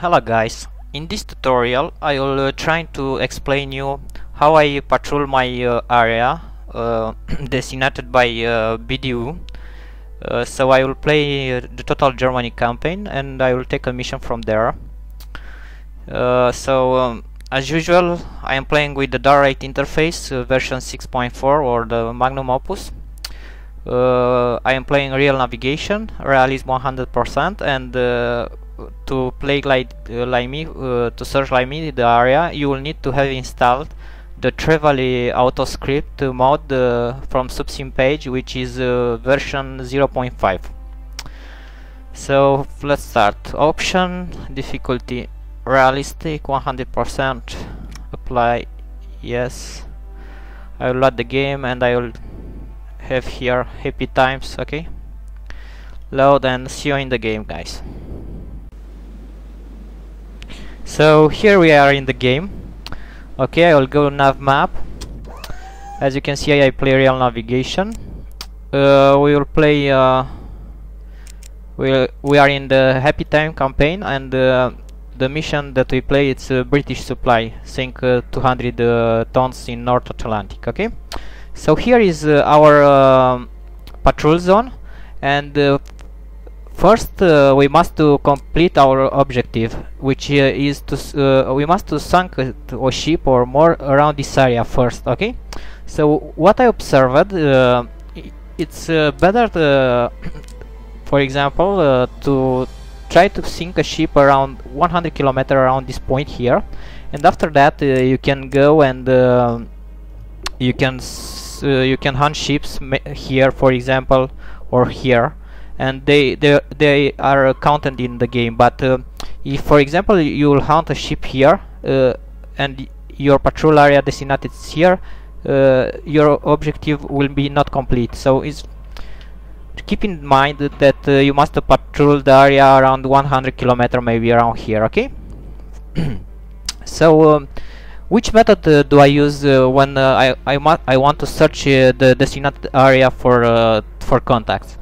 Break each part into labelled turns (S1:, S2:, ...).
S1: Hello guys, in this tutorial I will uh, try to explain you how I patrol my uh, area uh, designated by uh, BDU. Uh, so I will play uh, the total Germany campaign and I will take a mission from there. So um, as usual I am playing with the DAR8 interface version 6.4 or the Magnum Opus. I am playing real navigation, realism 100% and to play like, uh, like me, uh, to search like me the area, you will need to have installed the Trevally AutoScript mod uh, from Subsim page, which is uh, version 0.5. So let's start. Option difficulty realistic 100%. Apply yes. I will load the game and I will have here happy times. Okay. Load and see you in the game, guys. So here we are in the game. Okay, I will go nav map. As you can see, I play real navigation. Uh, we will play. Uh, we we are in the Happy Time campaign, and uh, the mission that we play it's uh, British Supply, sink uh, 200 uh, tons in North Atlantic. Okay, so here is our patrol zone, and First, uh, we must to complete our objective, which uh, is to uh, we must to sink a, a ship or more around this area first. Okay. So what I observed, uh, it's uh, better, to, for example, uh, to try to sink a ship around 100 kilometer around this point here, and after that you can go and you can you can hunt ships here, for example, or here and they they they are counted in the game. But uh, if for example you will hunt a ship here uh, and your patrol area designated is here uh, your objective will be not complete. So it's keep in mind that uh, you must patrol the area around 100 kilometer maybe around here okay? So um, which method uh, do I use uh, when I I, I want to search the designated area for for contacts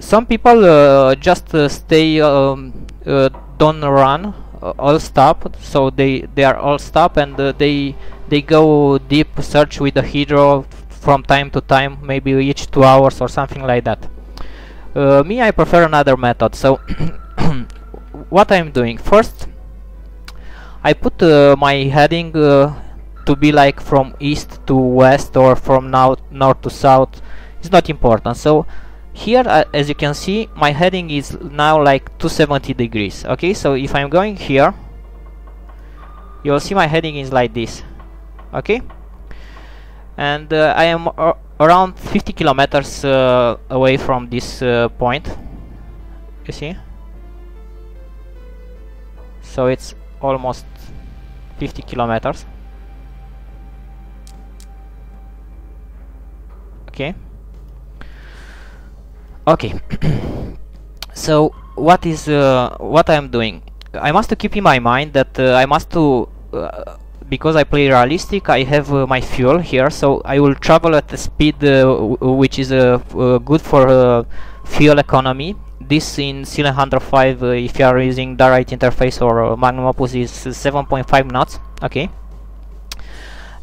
S1: some people uh, just uh, stay um, uh, don't run all stop. So they they are all stop and they they go deep search with the hydro from time to time maybe each two hours or something like that. Me I prefer another method. So what I'm doing? First I put uh, my heading uh, to be like from east to west or from north to south. It's not important. So here uh, as you can see my heading is now like 270 degrees okay? So if I'm going here you'll see my heading is like this okay? And uh, I am around 50 kilometers uh, away from this uh, point. You see? So it's almost 50 kilometers. Okay okay. So what is uh, what I'm doing? I must keep in my mind that uh, I must to uh, because I play realistic I have uh, my fuel here so I will travel at the speed uh, which is uh, good for fuel economy. This in Sea 105 if you are using DAR8 interface or Magnum Opus is 7.5 knots okay?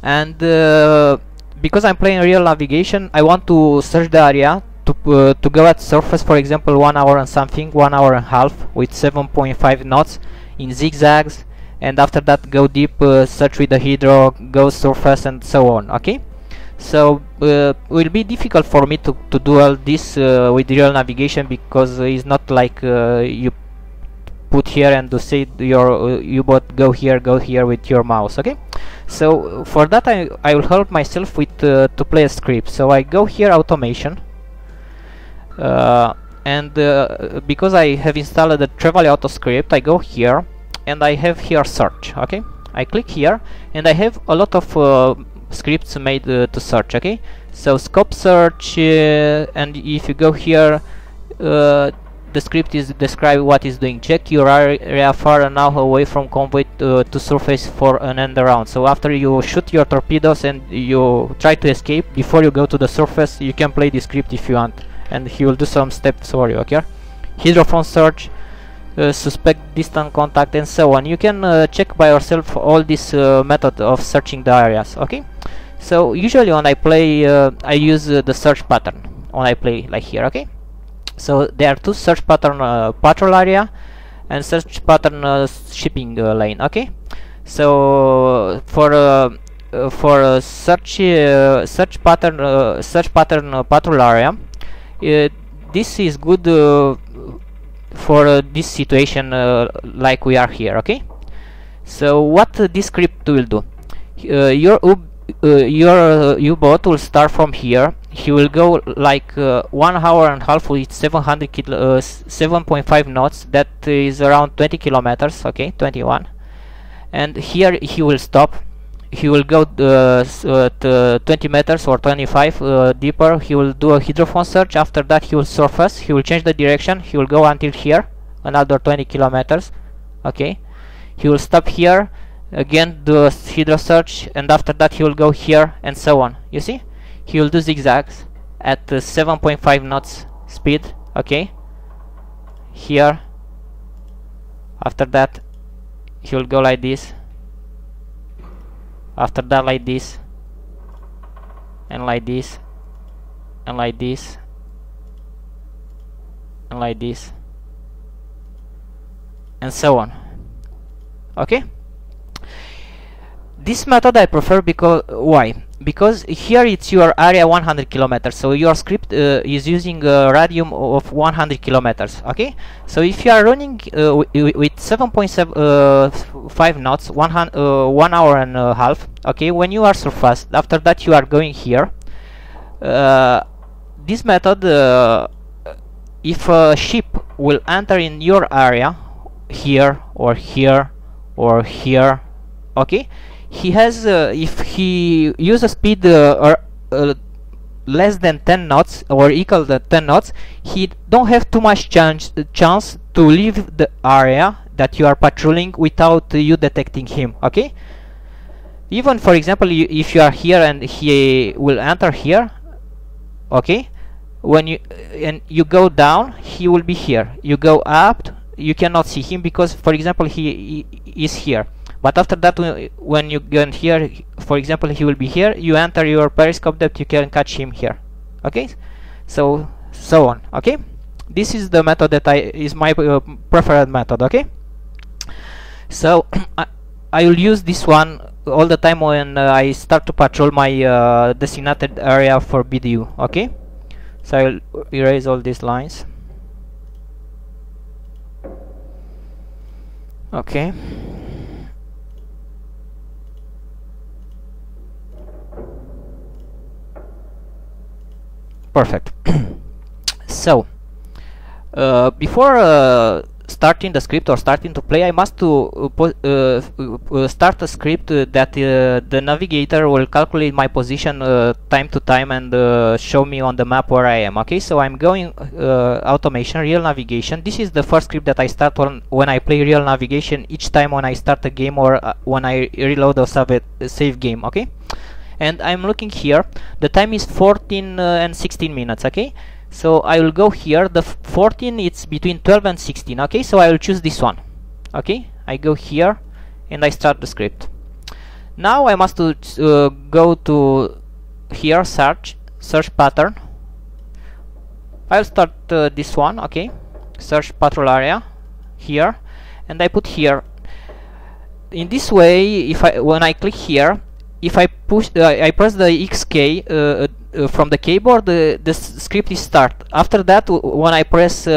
S1: And because I'm playing real navigation I want to search the area to, uh, to go at surface for example one hour and something one hour and a half with 7.5 knots in zigzags and after that go deep uh, search with the hydro go surface and so on okay? So uh, will be difficult for me to, to do all this uh, with real navigation because it's not like uh, you put here and to say your uh, u-boat go here go here with your mouse okay? So for that I, I will help myself with to play a script. So I go here automation. uh, and uh, because I have installed the Trevally Auto script I go here and I have here search okay? I click here and I have a lot of uh, scripts made uh, to search okay? So scope search uh, and if you go here uh, the script is describe what is doing. Check your area far enough away from convoy to, to surface for an end around. So after you shoot your torpedoes and you try to escape before you go to the surface you can play the script if you want and he will do some steps for you okay? Hydrophone search uh, suspect distant contact and so on. You can uh, check by yourself all this uh, method of searching the areas okay? So usually when I play uh, I use uh, the search pattern when I play like here okay? So there are two search pattern uh, patrol area and search pattern shipping lane okay? So for for search search pattern search pattern patrol area Uh, this is good uh, for uh, this situation like we are here okay? So what this script will do? Your your u-boat will start from here. He will go like uh, one hour and a half with 700 kilo uh, 7.5 knots. That is around 20 kilometers okay? 21 and here he will stop he will go uh, uh 20 meters or 25 uh, deeper. He will do a hydrophone search. After that he will surface. He will change the direction. He will go until here another 20 kilometers. Okay. He will stop here again do a hydro search and after that he will go here and so on. You see? He will do zigzags at uh, 7.5 knots speed. Okay. Here. After that he will go like this after that like this. And like this. And like this. And like this. And so on. Okay this method I prefer because why? Because here it's your area 100 kilometers so your script uh, is using a radium of 100 kilometers okay? So if you are running uh, with 7.5 uh, knots one, uh, one hour and a half okay? When you are fast after that you are going here uh, this method if a ship will enter in your area here or here or here okay he has uh, if he uses a speed uh, uh, less than 10 knots or equal to 10 knots he don't have too much chance chance to leave the area that you are patrolling without you detecting him okay? Even for example you, if you are here and he will enter here okay? When you and you go down he will be here. You go up you cannot see him because for example he, he is here but after that when you get here for example he will be here you enter your periscope that you can catch him here. Okay? So so on. Okay? This is the method that I is my uh, preferred method. Okay? So I, I will use this one all the time when uh, I start to patrol my uh, designated area for BDU okay? So I'll erase all these lines. Okay perfect. So uh, before uh, starting the script or starting to play I must to uh, uh, uh start a script that uh, the navigator will calculate my position time to time and show me on the map where I am okay? So I'm going automation real navigation. This is the first script that I start on when I play real navigation each time when I start a game or when I reload a save, save game okay and I'm looking here. The time is 14 uh, and 16 minutes okay? So I will go here. The 14 it's between 12 and 16 okay? So I will choose this one okay? I go here and I start the script. Now I must uh, go to here search search pattern. I'll start uh, this one okay? Search patrol area here. And I put here. In this way if I when I click here if I push, uh, I press the X key uh, uh, from the keyboard, the, script is start. After that, when I press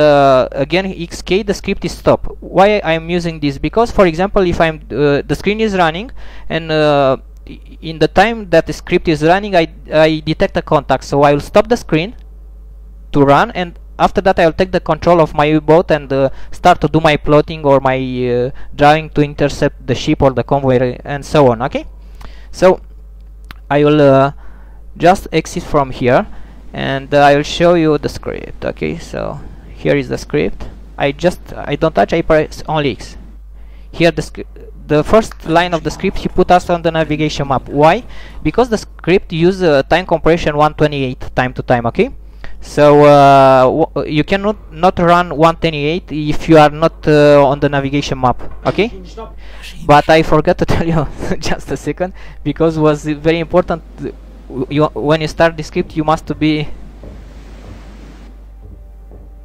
S1: again X key, the script is stop. Why I'm using this? Because, for example, if I'm the screen is running and in the time that the script is running, I, I detect a contact. So I will stop the screen to run and after that I'll take the control of my U-boat and uh, start to do my plotting or my uh, drawing to intercept the ship or the convoy and so on okay so I will uh, just exit from here and uh, I will show you the script okay? So here is the script. I just I don't touch I press only X. Here the the first line of the script he put us on the navigation map. Why? Because the script use uh, time compression 128 time to time okay so uh, you cannot not run 128 if you are not uh, on the navigation map okay? But I forgot to tell you just a second because it was very important you, when you start the script you must to be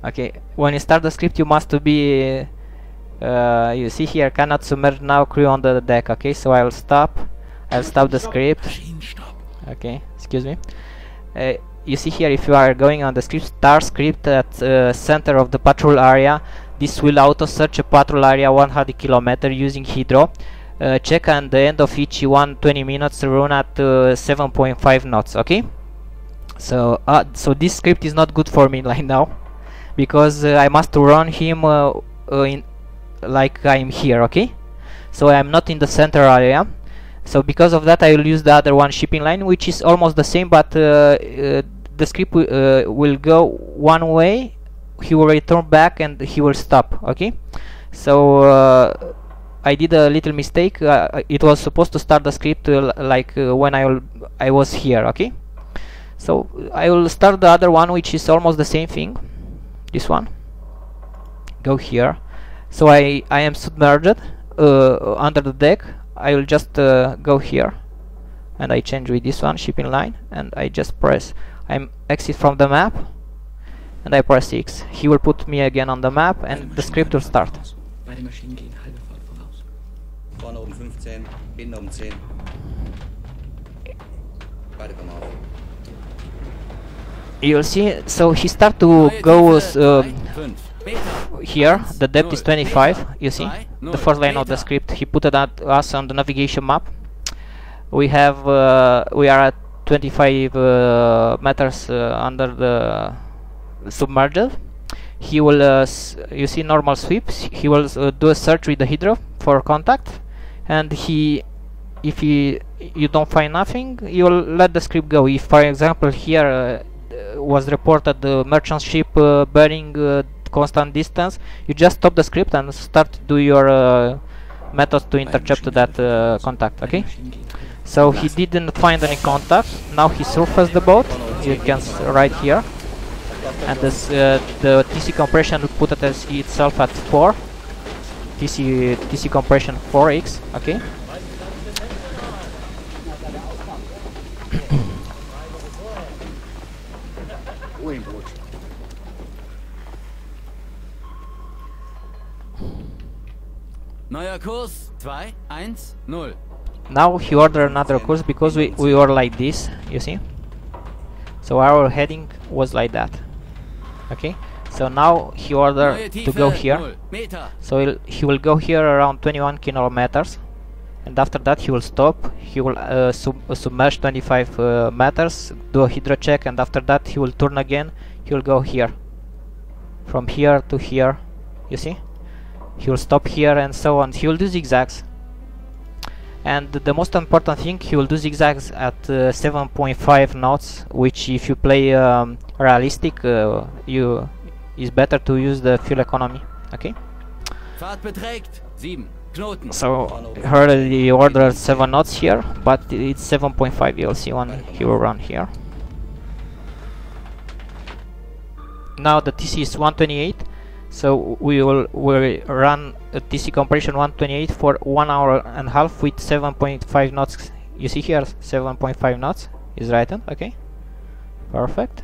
S1: okay when you start the script you must to be uh, you see here cannot submerge now crew on the deck okay? So I'll stop I'll stop the script. Okay excuse me. Uh, you see here if you are going on the script star script at uh, center of the patrol area this will auto search a patrol area 100 kilometer using hydro. Uh, check and the end of each 120 minutes run at uh, 7.5 knots okay? So uh, so this script is not good for me right now because uh, I must run him uh, in like I'm here okay? So I'm not in the center area. So because of that I will use the other one shipping line which is almost the same but uh, uh, the script uh, will go one way he will return back and he will stop okay? So uh, I did a little mistake uh, it was supposed to start the script uh, like when I, I was here okay? So I will start the other one which is almost the same thing this one. Go here. So I, I am submerged under the deck. I will just uh, go here and I change with this one shipping line and I just press I'm exit from the map and I press X. He will put me again on the map and the script will start.
S2: Vorne oben 15, hinten oben 10. Beide kommen auf.
S1: You'll see, so he start to go uh, here, the depth is 25, you see, the first line of the script, he put it at us on the navigation map. We have, uh, we are at 25 uh, meters uh, under the submerged. He will, uh, you see normal sweeps, he will uh, do a search with the hydro for contact, and he, if he, you don't find nothing, you will let the script go. If, for example, here was reported the merchant ship bearing constant distance you just stop the script and start to do your uh, methods to intercept that uh, contact okay so he didn't find any contact. Now he surfaced the boat. You can right here. And this, uh, the TC compression put it itself at 4 TC TC compression 4x okay?
S3: Neuer Kurs 2, 1, 0.
S1: Now he ordered another course because we, we were like this, you see? So our heading was like that. Okay? So now he ordered to go here. So he'll, he will go here around 21 kilometers. And after that he will stop. He will uh, sub uh, submerge 25 uh, meters, do a hydro check, and after that he will turn again. He will go here. From here to here. You see? he will stop here and so on he will do zigzags and the most important thing he will do zigzags at uh, 7.5 knots which if you play um, realistic uh, you is better to use the fuel economy okay?
S3: Fahrt beträgt 7 Knoten.
S1: so heard the order 7 knots here but it's 7.5 you'll see when he will run here. Now the TC is 128 so we will will run a TC compression 128 for one hour and a half with 7.5 knots. You see here 7.5 knots. Is written okay. Perfect